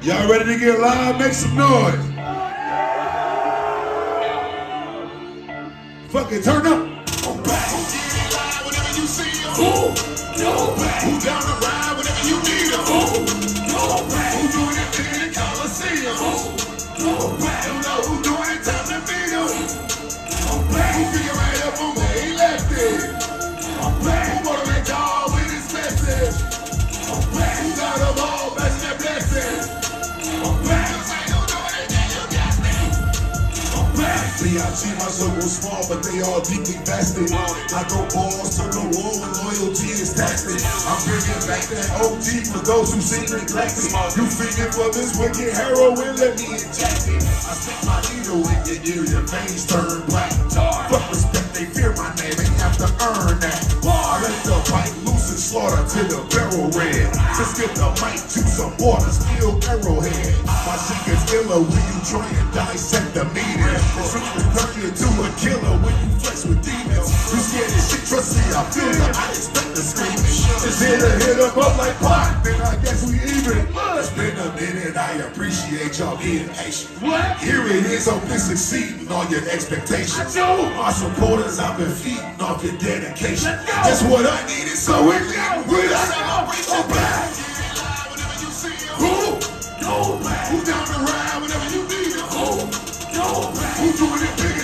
Y'all ready to get live? Make some noise. Fuck it, turn up. I'm back. Who get it live whenever you see? Who? No back. Who down the ride whenever you need? No back. Who doing it big in the Coliseum? No back. Don't know who doing it, time to beat. No back. Who pick it right up on where he left it? B.I.G. my circle small, but they all deeply vested. I go balls to the wall when loyalty is tested. I'm bringing back that OG for those who seem neglected. You feeding for this wicked heroin, let me inject it. I stick my needle in your ear, your veins turn black. Fuck respect, they fear my name, they have to earn that. I let the bite loose and slaughter till the barrel red. Just get the mic to some water, still arrowhead. My shit gets iller when you try and dissect the meaning. Scared as shit, trust me, I feel the I expect the screaming. Just here to hit them up like pot, then I guess we even. It's been a minute, I appreciate y'all being patient. What? Here it is, hope it's succeeding on your expectations. My supporters, I've been feeding off your dedication. Go. That's what I needed, so we're leading with a celebration. Back. Get whenever you see him. Who? No back. Who down the ride whenever you need it? Who? Who doing it bigger